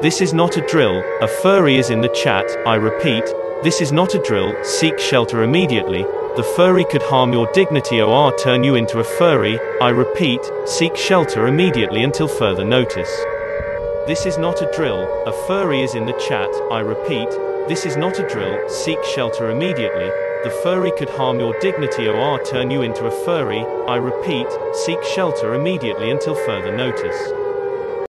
This is not a drill, a furry is in the chat, I repeat, this is not a drill, seek shelter immediately, the furry could harm your dignity or turn you into a furry, I repeat, seek shelter immediately until further notice. This is not a drill, a furry is in the chat, I repeat, this is not a drill, seek shelter immediately, the furry could harm your dignity or turn you into a furry, I repeat, seek shelter immediately until further notice.